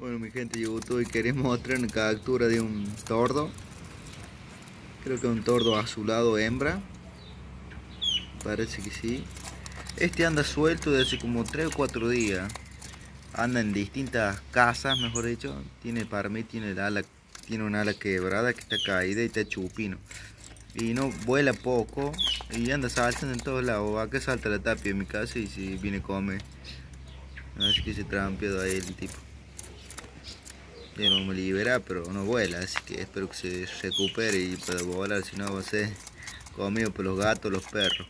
Bueno mi gente de YouTube quería mostrar una captura de un tordo. Creo que un tordo azulado hembra. Parece que sí. Este anda suelto desde hace como 3 o 4 días. Anda en distintas casas, mejor dicho. Tiene para mí, tiene, el tiene una ala quebrada que está caída y está chupino y no vuela poco. Y anda saltando en todos lados. Acá salta la tapia en mi casa y si viene a comer. Así que se trampeado ahí el tipo. Ya no me libera, pero no vuela, así que espero que se recupere y pueda volar, si no va a ser comido por los gatos, los perros.